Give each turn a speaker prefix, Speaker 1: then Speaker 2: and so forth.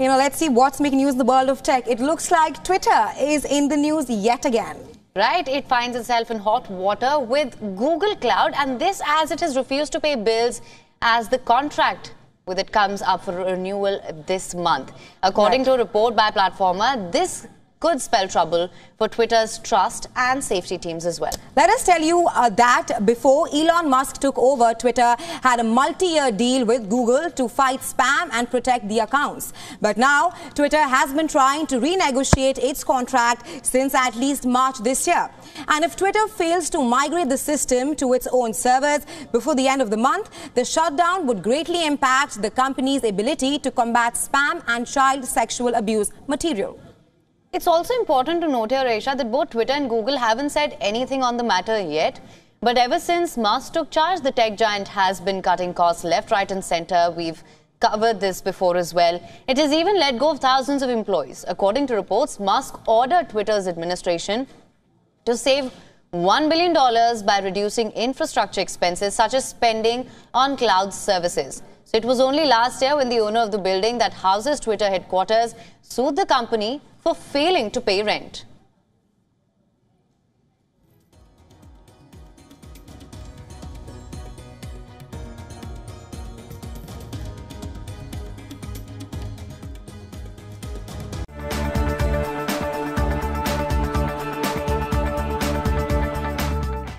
Speaker 1: You know, let's see what's making news in the world of tech. It looks like Twitter is in the news yet again.
Speaker 2: Right, it finds itself in hot water with Google Cloud, and this as it has refused to pay bills as the contract with it comes up for renewal this month. According right. to a report by Platformer, this could spell trouble for Twitter's trust and safety teams as well.
Speaker 1: Let us tell you uh, that before Elon Musk took over, Twitter had a multi-year deal with Google to fight spam and protect the accounts. But now, Twitter has been trying to renegotiate its contract since at least March this year. And if Twitter fails to migrate the system to its own servers before the end of the month, the shutdown would greatly impact the company's ability to combat spam and child sexual abuse material.
Speaker 2: It's also important to note here, Aisha, that both Twitter and Google haven't said anything on the matter yet. But ever since Musk took charge, the tech giant has been cutting costs left, right, and center. We've covered this before as well. It has even let go of thousands of employees. According to reports, Musk ordered Twitter's administration to save $1 billion by reducing infrastructure expenses such as spending on cloud services. So it was only last year when the owner of the building that houses Twitter headquarters sued the company for failing to pay rent.